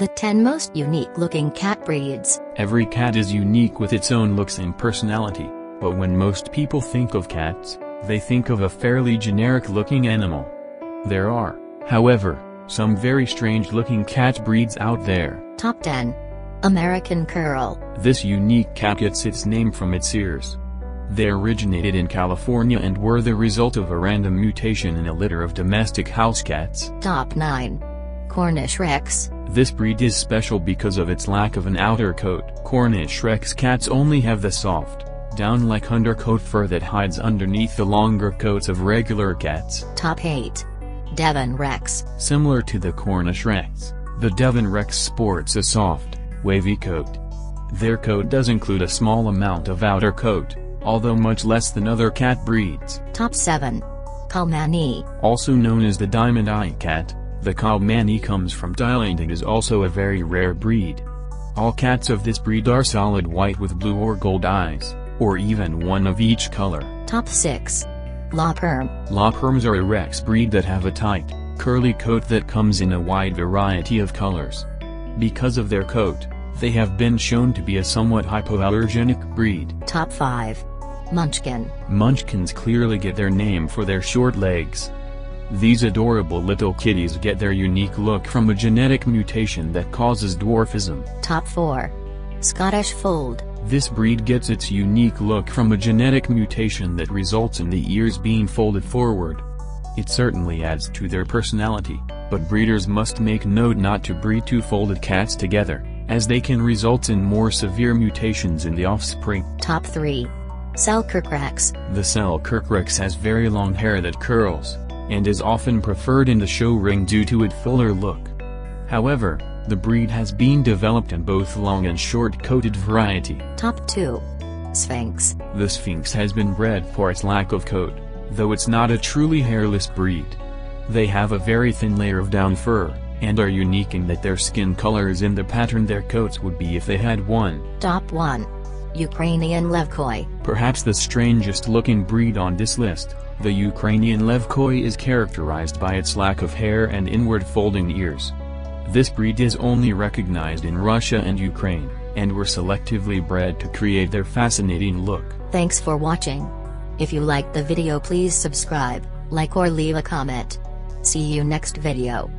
The 10 most unique looking cat breeds. Every cat is unique with its own looks and personality, but when most people think of cats, they think of a fairly generic looking animal. There are, however, some very strange looking cat breeds out there. Top 10. American Curl. This unique cat gets its name from its ears. They originated in California and were the result of a random mutation in a litter of domestic house cats. Top 9. Cornish Rex. This breed is special because of its lack of an outer coat. Cornish Rex cats only have the soft, down-like undercoat fur that hides underneath the longer coats of regular cats. Top 8. Devon Rex. Similar to the Cornish Rex, the Devon Rex sports a soft, wavy coat. Their coat does include a small amount of outer coat, although much less than other cat breeds. Top 7. Khao Manee. Also known as the diamond eye cat, the Khao Manee comes from Thailand and is also a very rare breed. All cats of this breed are solid white with blue or gold eyes, or even one of each color. Top 6. LaPerm. La Perms are a Rex breed that have a tight, curly coat that comes in a wide variety of colors. Because of their coat, they have been shown to be a somewhat hypoallergenic breed. Top 5. Munchkin. Munchkins clearly get their name for their short legs. These adorable little kitties get their unique look from a genetic mutation that causes dwarfism. Top 4. Scottish Fold. This breed gets its unique look from a genetic mutation that results in the ears being folded forward. It certainly adds to their personality, but breeders must make note not to breed two folded cats together, as they can result in more severe mutations in the offspring. Top 3. Selkirk Rex. The Selkirk Rex has very long hair that curls, and is often preferred in the show ring due to its fuller look. However, the breed has been developed in both long and short-coated variety. Top 2. Sphynx. The Sphynx has been bred for its lack of coat, though it's not a truly hairless breed. They have a very thin layer of down fur, and are unique in that their skin color is in the pattern their coats would be if they had one. Top 1. Ukrainian Levkoy. Perhaps the strangest looking breed on this list, the Ukrainian Levkoy is characterized by its lack of hair and inward folding ears. This breed is only recognized in Russia and Ukraine, and were selectively bred to create their fascinating look. Thanks for watching. If you liked the video please subscribe, like or leave a comment. See you next video.